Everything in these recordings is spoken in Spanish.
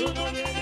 Good morning.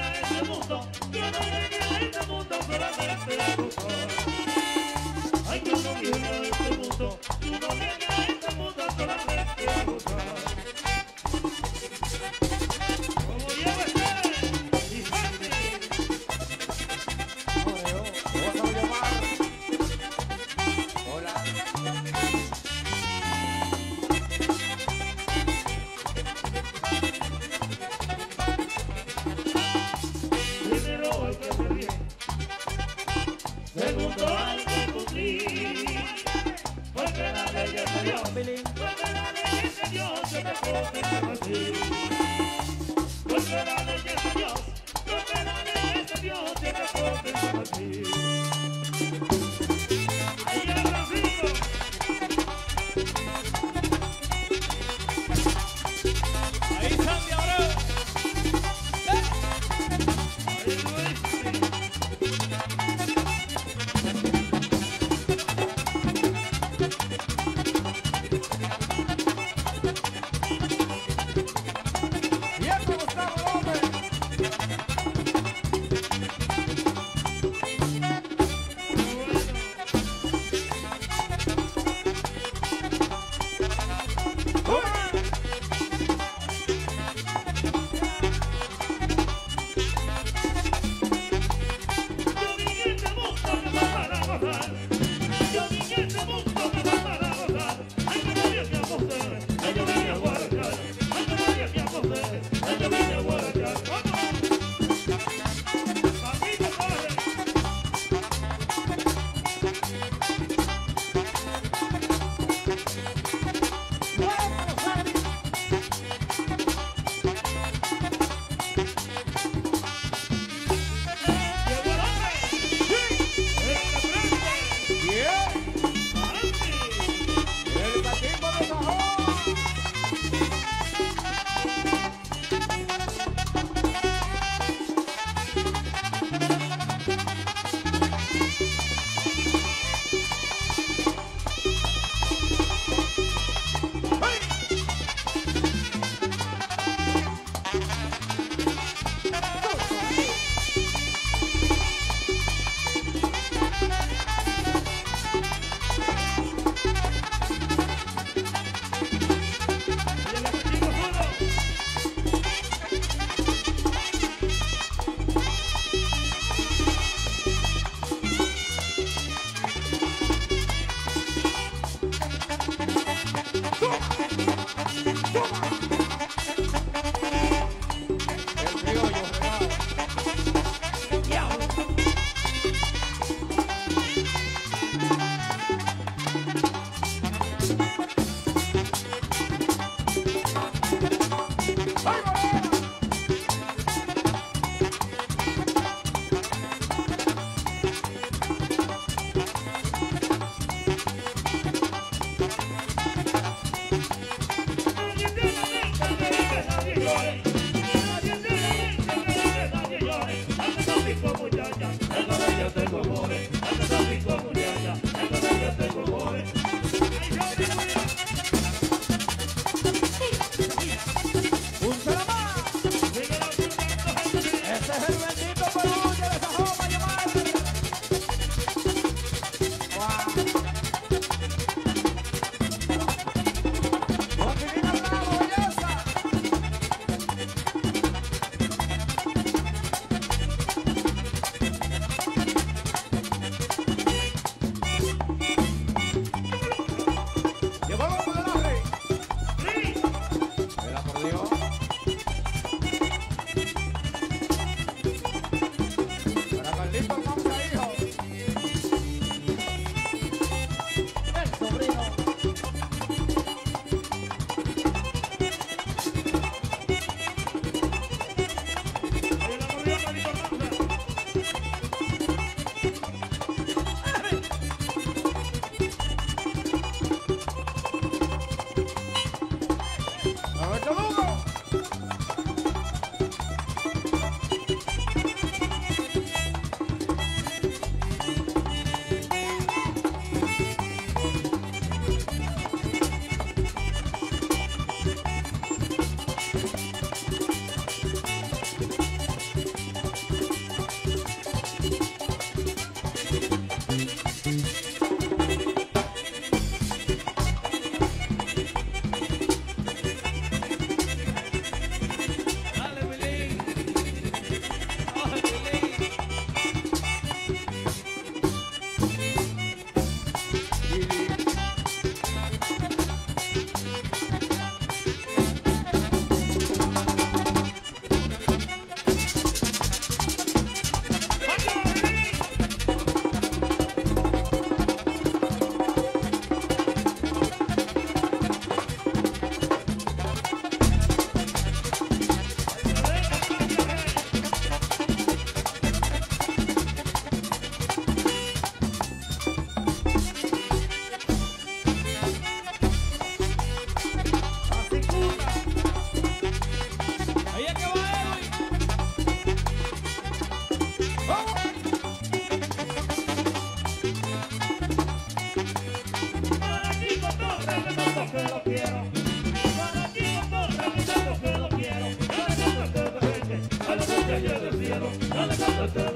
y como ya, ya, el no tengo amores.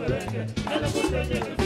Gracias.